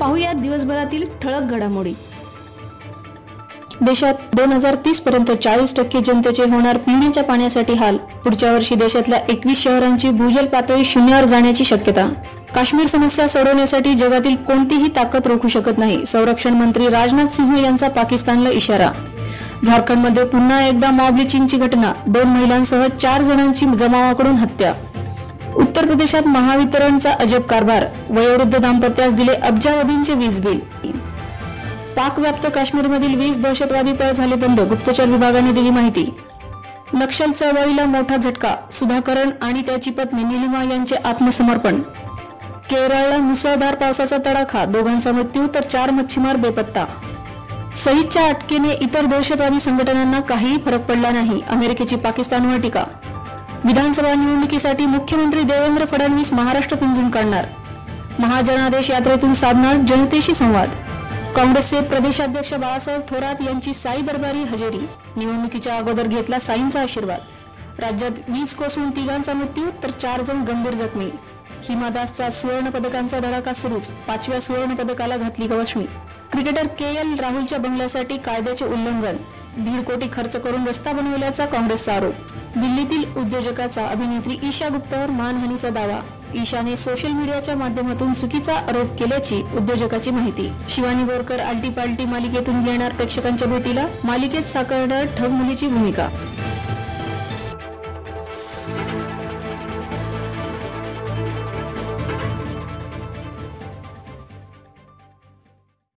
पाहूया दिवसभरातील ठळक घडामोडी. देशात दोन हजार तीस पर्यंत चाळीस टक्के जनतेचे होणार पिण्याच्या पाण्यासाठी हाल. पुढच्या वर्षी देशातल्या एकवीस शहरांची भूजल पातळी शून्यावर जाण्याची शक्यता. काश्मीर समस्या सोडवण्यासाठी जगातील कोणतीही ताकद रोखू शकत नाही संरक्षण मंत्री राजनाथ सिंह यांचा पाकिस्तानला इशारा. झारखंडमध्ये पुन्हा एकदा मॉब लिचिंगची घटना. दोन महिलांसह चार जणांची जमावाकडून हत्या. उत्तर प्रदेशात महावितरणचा अजब कारभार. वयोवृद्ध दाम्पत्यास दिले अब्जावधींचे वीज बिल. पाकव्याप्त काश्मीरमधील वीस दहशतवादी तळ झाले बंद गुप्तचर विभागाने दिली माहिती. नक्षल चळवळीला मोठा झटका सुधाकरण आणि त्याची पत्नी निलिमा यांचे आत्मसमर्पण. केरळला मुसळधार पावसाचा तडाखा दोघांचा मृत्यू तर चार मच्छीमार बेपत्ता. सईदच्या अटकेने इतर दहशतवादी संघटनांना काहीही फरक पडला नाही अमेरिकेची पाकिस्तानवर टीका. विधानसभा निवडणुकीसाठी मुख्यमंत्री देवेंद्र फडणवीस महाराष्ट्र पिंजून काढणार. महाजनादेश यात्रेतून साधणार जनतेशी संवाद. काँग्रेसचे प्रदेशाध्यक्ष बाळासाहेब थोरात यांची साई दरबारी हजेरी. निवडणुकीच्या अगोदर घेतला साईंचा आशीर्वाद. राज्यात वीज कोसळून तिघांचा मृत्यू तर चार जण गंभीर जखमी. हिमादासचा सुवर्ण पदकांचा धडाका सुरूच पाचव्या सुवर्ण पदकाला घातली गवसणी. क्रिकेटर के एल राहुलच्या बंगल्यासाठी कायद्याचे उल्लंघन. दीड कोटी खर्च करून रस्ता बनवल्याचा काँग्रेसचा आरोप. दिल्लीतील उद्योजकाचा अभिनेत्री ईशा गुप्तावर मानहानीचा दावा. ईशाने सोशल मीडियाच्या माध्यमातून चुकीचा आरोप केल्याची उद्योजकाची माहिती. शिवानी बोरकर आल्टी पाल्टी मालिकेतून येणार प्रेक्षकांच्या भेटीला मालिकेत साकारणार ठग मुलीची भूमिका